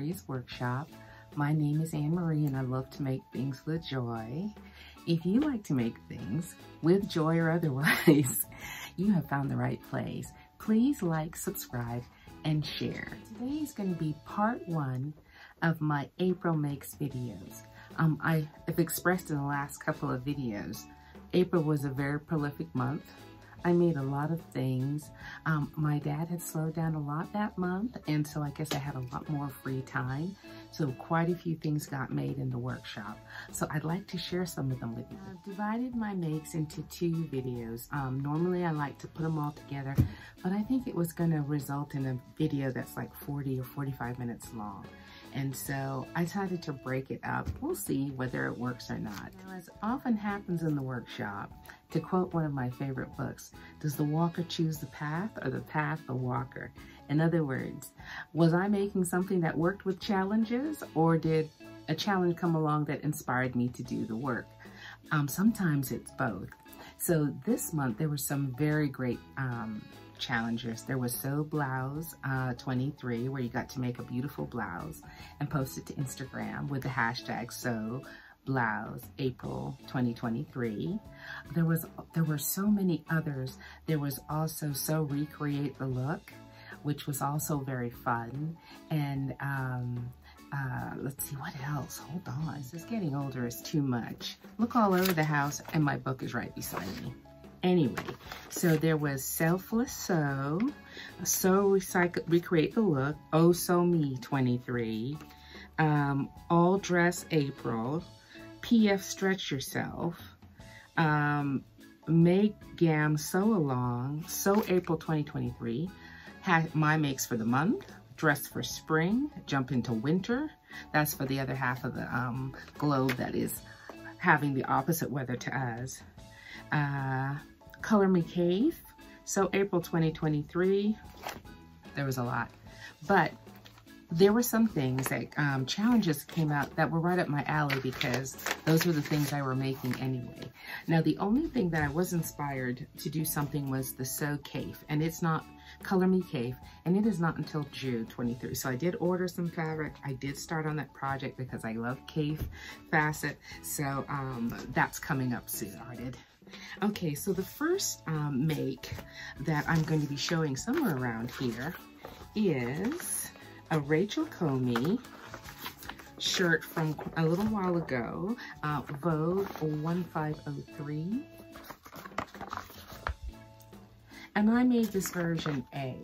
Marie's Workshop. My name is Anmaree and I love to make things with joy. If you like to make things with joy or otherwise, you have found the right place. Please like, subscribe, and share. Today is going to be part one of my April Makes videos. Um, I have expressed in the last couple of videos, April was a very prolific month I made a lot of things. Um, my dad had slowed down a lot that month, and so I guess I had a lot more free time. So quite a few things got made in the workshop. So I'd like to share some of them with you. I've divided my makes into two videos. Um, normally I like to put them all together, but I think it was gonna result in a video that's like 40 or 45 minutes long. And so I decided to break it up. We'll see whether it works or not. Now, as often happens in the workshop, to quote one of my favorite books, does the walker choose the path or the path the walker? In other words, was I making something that worked with challenges or did a challenge come along that inspired me to do the work? Um, sometimes it's both. So this month there were some very great um, challengers. There was Sew Blouse uh, 23, where you got to make a beautiful blouse and post it to Instagram with the hashtag Sew Blouse April 2023. There was there were so many others. There was also Sew Recreate the Look, which was also very fun. And um, uh, let's see, what else? Hold on. This is getting older is too much. Look all over the house and my book is right beside me. Anyway, so there was Selfless Sew, Sew Recycle, Recreate the Look, Oh So Me 23, um, All Dress April, PF Stretch Yourself, um, Make Gam Sew Along, Sew April 2023, had my makes for the month, Dress for Spring, Jump into Winter, that's for the other half of the um, globe that is having the opposite weather to us. Uh, Color Me Kaffe. So April 2023, there was a lot. But there were some things that um, challenges came out that were right up my alley because those were the things I were making anyway. Now, the only thing that I was inspired to do something was the Sew Kaffe, and it's not Color Me Kaffe, and it is not until June 23. So I did order some fabric. I did start on that project because I love Kaffe Fassett, so um, that's coming up soon. Started. Okay, so the first um, make that I'm going to be showing somewhere around here is a Rachel Comey shirt from a little while ago, uh, Vogue 1503. And I made this version A.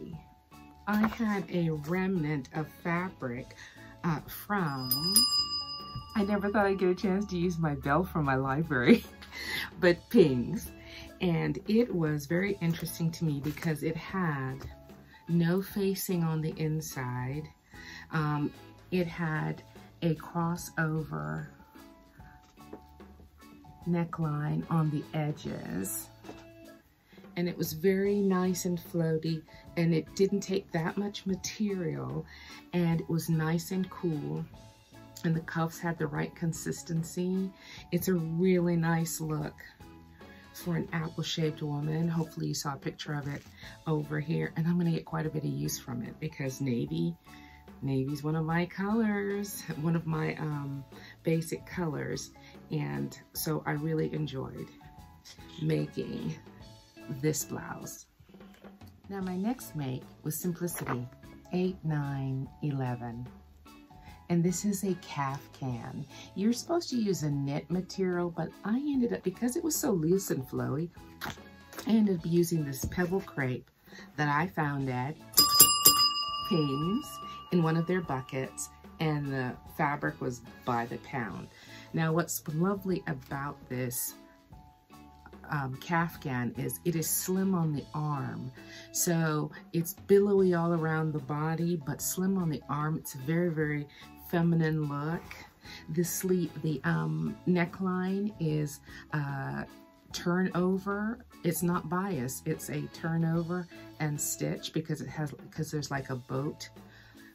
I had a remnant of fabric uh, from, I never thought I'd get a chance to use my bell from my library. but pings. And it was very interesting to me because it had no facing on the inside. Um, it had a crossover neckline on the edges. And it was very nice and floaty and it didn't take that much material and it was nice and cool and the cuffs had the right consistency. It's a really nice look for an apple-shaped woman. Hopefully you saw a picture of it over here. And I'm gonna get quite a bit of use from it because navy, navy's one of my colors, one of my um, basic colors. And so I really enjoyed making this blouse. Now my next make was Simplicity 8, 9, 11 and this is a kaftan. You're supposed to use a knit material, but I ended up, because it was so loose and flowy, I ended up using this pebble crepe that I found at Pings in one of their buckets, and the fabric was by the pound. Now, what's lovely about this um, is it is slim on the arm. So it's billowy all around the body, but slim on the arm. It's very, very feminine look. The sleeve, the um, neckline is uh, turnover. It's not bias. It's a turnover and stitch because it has because there's like a boat,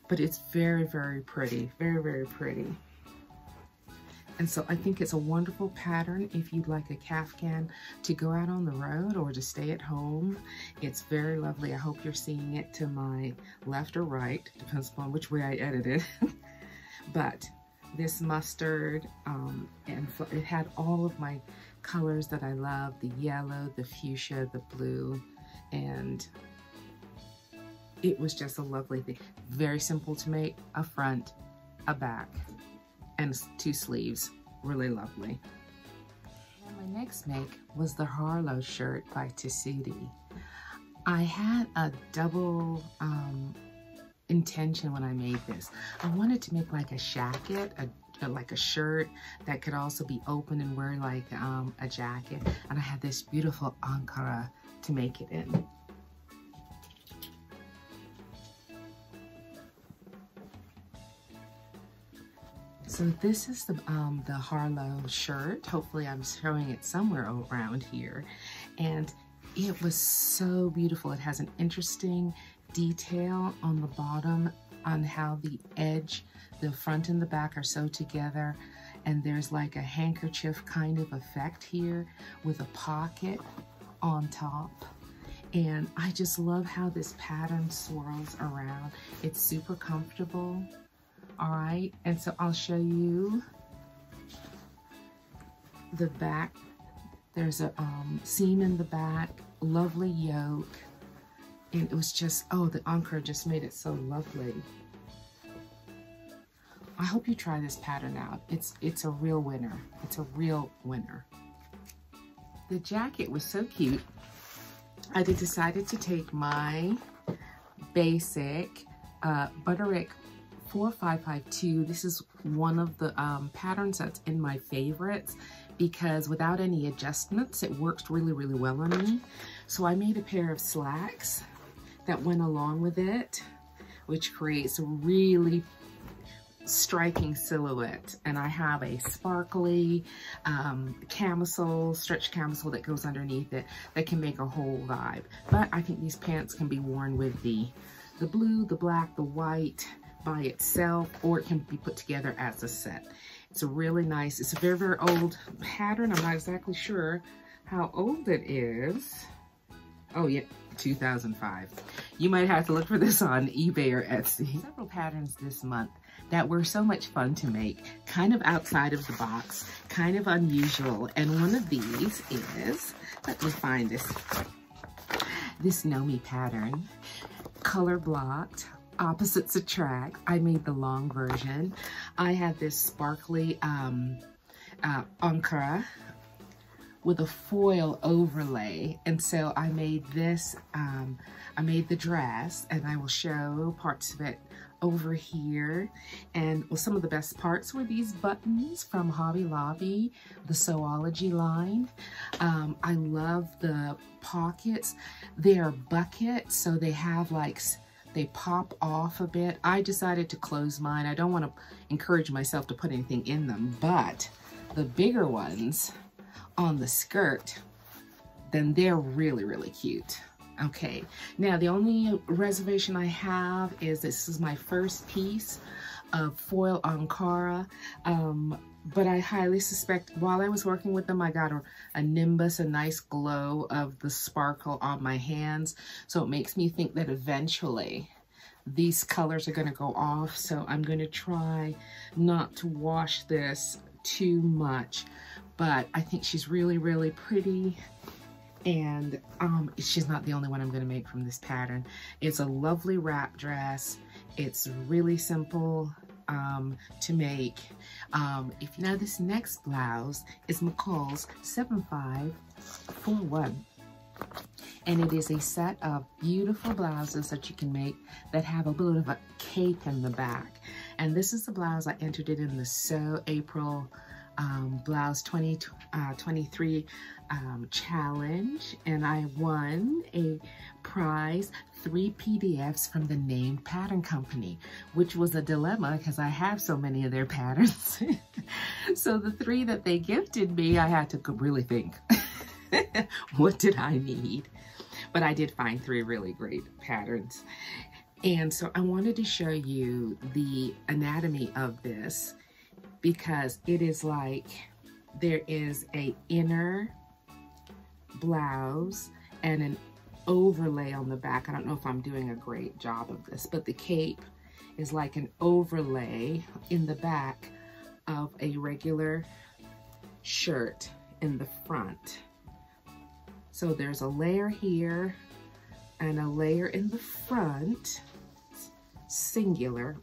but it's very very pretty, very very pretty. And so I think it's a wonderful pattern if you'd like a Kaftan to go out on the road or to stay at home. It's very lovely. I hope you're seeing it to my left or right, depends upon which way I edit it. but this mustard, um, and it had all of my colors that I love, the yellow, the fuchsia, the blue, and it was just a lovely thing. Very simple to make, a front, a back, and two sleeves. Really lovely. My next make was the Harlow shirt by Tessuti. I had a double um, intention when I made this. I wanted to make like a jacket, a like a shirt that could also be open and wear like um, a jacket. And I had this beautiful Ankara to make it in. So this is the, um, the Harlow shirt. Hopefully I'm showing it somewhere around here. And it was so beautiful. It has an interesting detail on the bottom on how the edge, the front and the back are sewed together. And there's like a handkerchief kind of effect here with a pocket on top. And I just love how this pattern swirls around. It's super comfortable all right and so I'll show you the back. There's a um, seam in the back lovely yoke and it was just oh the Ankara just made it so lovely. I hope you try this pattern out. It's it's a real winner. It's a real winner. The jacket was so cute. I decided to take my basic uh, Butterick 4552. This is one of the um, patterns that's in my favorites because without any adjustments, it works really, really well on me. So I made a pair of slacks that went along with it, which creates a really striking silhouette and I have a sparkly um, camisole, stretch camisole that goes underneath it that can make a whole vibe. But I think these pants can be worn with the, the blue, the black, the white, by itself or it can be put together as a set. It's a really nice, it's a very, very old pattern. I'm not exactly sure how old it is. Oh yeah, 2005. You might have to look for this on eBay or Etsy. Several patterns this month that were so much fun to make, kind of outside of the box, kind of unusual. And one of these is, let me find this, this Know Me pattern, color blocked opposites attract. I made the long version. I had this sparkly um, uh, Ankara with a foil overlay. And so I made this, um, I made the dress and I will show parts of it over here. And well, some of the best parts were these buttons from Hobby Lobby, the Sewology line. Um, I love the pockets. They are bucket, so they have like they pop off a bit. I decided to close mine. I don't want to encourage myself to put anything in them, but the bigger ones on the skirt, then they're really, really cute. Okay, now the only reservation I have is this is my first piece of foil Ankara. Um, but I highly suspect while I was working with them, I got a, a, nimbus, a nice glow of the sparkle on my hands. So it makes me think that eventually these colors are gonna go off. So I'm gonna try not to wash this too much, but I think she's really, really pretty. And um, she's not the only one I'm gonna make from this pattern. It's a lovely wrap dress. It's really simple um, to make. Um, if you know this next blouse is McCall's 7541. And it is a set of beautiful blouses that you can make that have a little of a cape in the back. And this is the blouse I entered it in the Sew April um, blouse 2023 uh, um, challenge and I won a prize three PDFs from the named pattern company which was a dilemma because I have so many of their patterns. So the three that they gifted me I had to really think what did I need? But I did find three really great patterns. And so I wanted to show you the anatomy of this because it is like there is a inner blouse and an overlay on the back. I don't know if I'm doing a great job of this, but the cape is like an overlay in the back of a regular shirt in the front. So there's a layer here and a layer in the front, singular.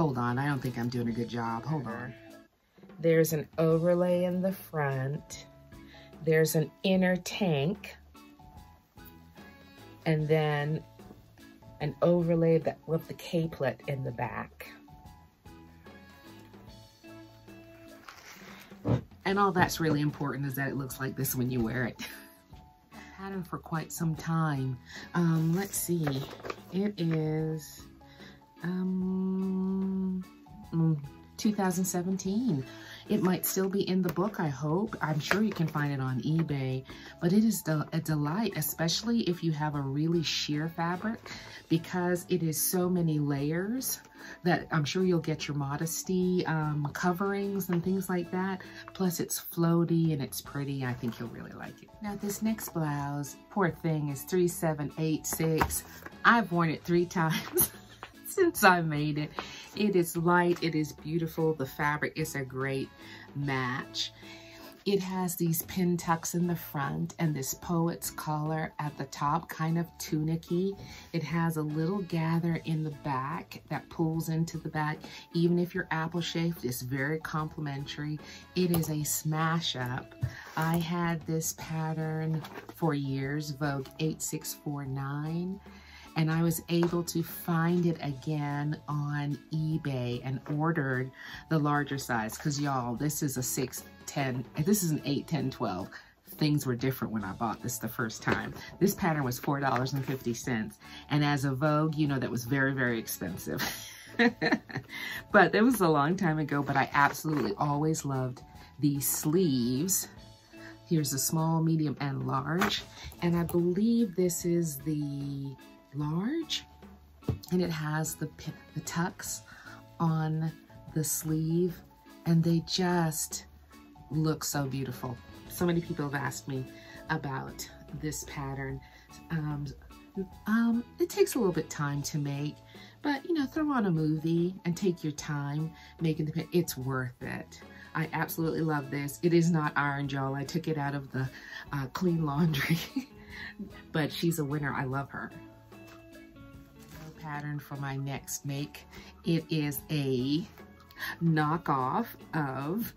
Hold on, I don't think I'm doing a good job. Hold on. There's an overlay in the front. There's an inner tank. And then an overlay that with the capelet in the back. And all that's really important is that it looks like this when you wear it. Had Pattern for quite some time. Um, let's see. It is um, mm, 2017. It might still be in the book, I hope. I'm sure you can find it on eBay, but it is a delight, especially if you have a really sheer fabric because it is so many layers that I'm sure you'll get your modesty um, coverings and things like that. Plus it's floaty and it's pretty. I think you'll really like it. Now this next blouse, poor thing, is 3786. I've worn it three times. Since I made it. It is light, it is beautiful. The fabric is a great match. It has these pin tucks in the front and this poet's collar at the top, kind of tunicky. It has a little gather in the back that pulls into the back. Even if you're apple shaped, it's very complimentary. It is a smash up. I had this pattern for years, Vogue 8649 and I was able to find it again on eBay and ordered the larger size because y'all, this is a 6, 10, this is an 8, 10, 12. Things were different when I bought this the first time. This pattern was $4.50 and as a Vogue, you know, that was very, very expensive. but it was a long time ago, but I absolutely always loved these sleeves. Here's a small, medium, and large. And I believe this is the and it has the, the tucks on the sleeve and they just look so beautiful. So many people have asked me about this pattern. Um, um, it takes a little bit time to make, but you know, throw on a movie and take your time making the, it's worth it. I absolutely love this. It is not Iron Gel. I took it out of the uh, clean laundry, but she's a winner. I love her pattern for my next make. It is a knockoff of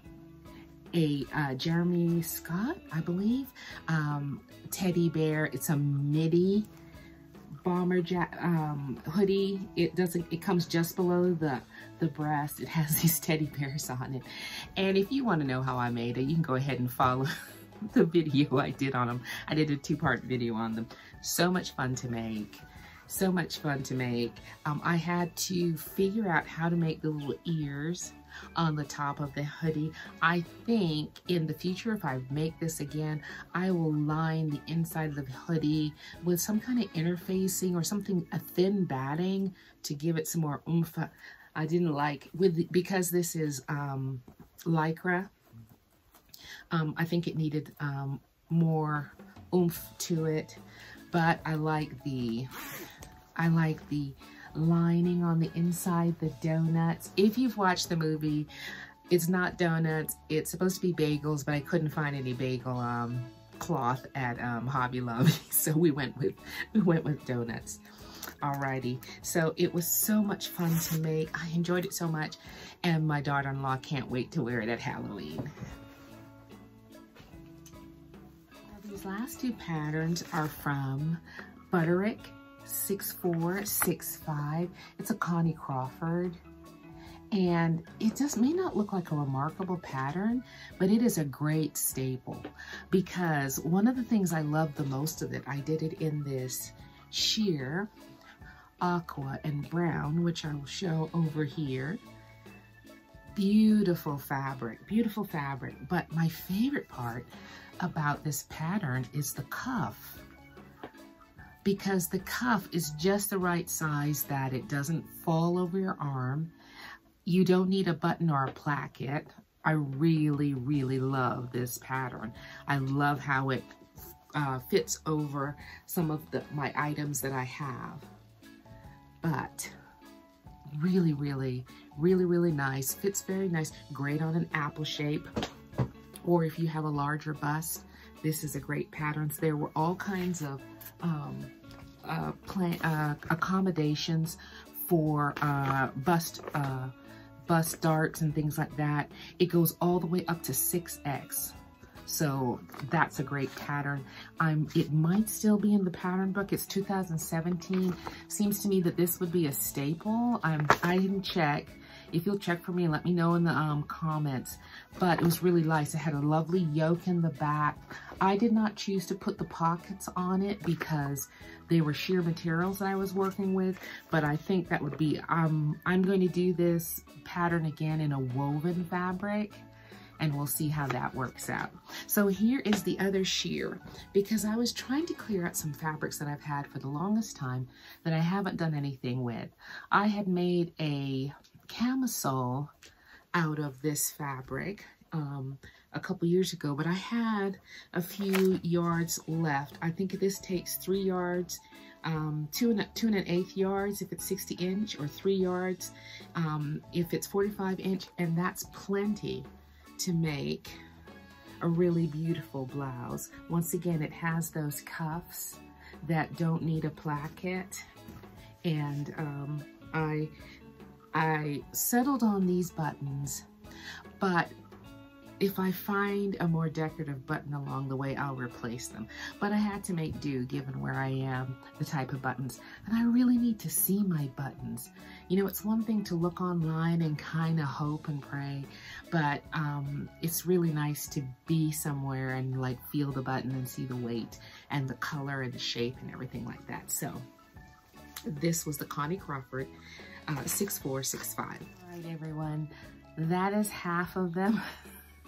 a uh, Jeremy Scott, I believe, um, teddy bear. It's a midi bomber jack um, hoodie. It doesn't, it comes just below the, the breast. It has these teddy bears on it. And if you want to know how I made it, you can go ahead and follow the video I did on them. I did a two-part video on them. So much fun to make so much fun to make. Um, I had to figure out how to make the little ears on the top of the hoodie. I think in the future, if I make this again, I will line the inside of the hoodie with some kind of interfacing or something, a thin batting to give it some more oomph. I didn't like, with because this is um, Lycra, um, I think it needed um, more oomph to it, but I like the I like the lining on the inside, the donuts. If you've watched the movie, it's not donuts. It's supposed to be bagels, but I couldn't find any bagel um, cloth at um, Hobby Lobby, so we went with we went with donuts. Alrighty, so it was so much fun to make. I enjoyed it so much, and my daughter-in-law can't wait to wear it at Halloween. these last two patterns are from Butterick 6465. It's a Connie Crawford. And it just may not look like a remarkable pattern, but it is a great staple because one of the things I love the most of it, I did it in this sheer aqua and brown, which I will show over here. Beautiful fabric, beautiful fabric. But my favorite part about this pattern is the cuff because the cuff is just the right size that it doesn't fall over your arm. you don't need a button or a placket. I really, really love this pattern. I love how it uh, fits over some of the my items that I have. But really, really, really, really nice. Fits very nice. Great on an apple shape. Or if you have a larger bust, this is a great pattern. So there were all kinds of um, uh, plan, uh, accommodations for uh, bust uh, bust darts and things like that. It goes all the way up to 6X. So that's a great pattern. I'm, it might still be in the pattern book. It's 2017. Seems to me that this would be a staple. I'm, I didn't check. If you'll check for me, let me know in the um, comments. But it was really nice. It had a lovely yoke in the back. I did not choose to put the pockets on it because they were sheer materials that I was working with. But I think that would be, um, I'm going to do this pattern again in a woven fabric and we'll see how that works out. So here is the other sheer because I was trying to clear out some fabrics that I've had for the longest time that I haven't done anything with. I had made a camisole out of this fabric um, a couple years ago, but I had a few yards left. I think this takes three yards, um, two, and, two and an eighth yards if it's 60 inch, or three yards um, if it's 45 inch, and that's plenty to make a really beautiful blouse. Once again, it has those cuffs that don't need a placket. And um, I, I settled on these buttons, but if I find a more decorative button along the way, I'll replace them. But I had to make do given where I am, the type of buttons. And I really need to see my buttons. You know, it's one thing to look online and kind of hope and pray, but um, it's really nice to be somewhere and like feel the button and see the weight and the color and the shape and everything like that. So this was the Connie Crawford uh, 6465. All right, everyone, that is half of them.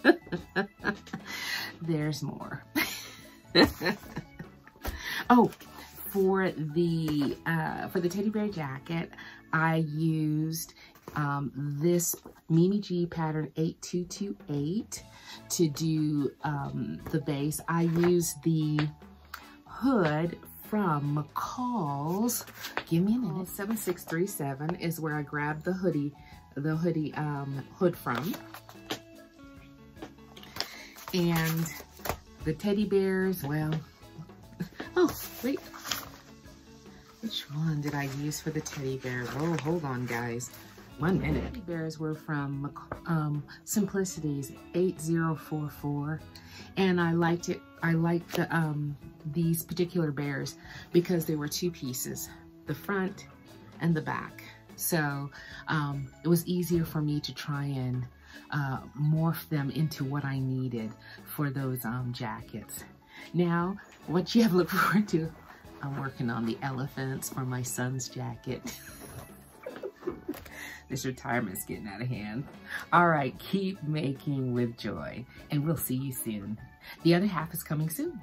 There's more. oh, for the uh, for the teddy bear jacket, I used um, this Mimi G pattern 8228 to do um, the base. I used the hood from McCall's. Give me a minute. 7637 is where I grabbed the hoodie, the hoodie um, hood from. And the teddy bears, well, oh, wait. Which one did I use for the teddy bear? Oh, hold on, guys. One minute. Teddy bears were from um, Simplicities 8044. And I liked it. I liked the, um, these particular bears because they were two pieces, the front and the back. So um, it was easier for me to try and uh, morph them into what I needed for those um, jackets. Now, what you have looked forward to, I'm working on the elephants for my son's jacket. this retirement's getting out of hand. All right, keep making with joy, and we'll see you soon. The other half is coming soon.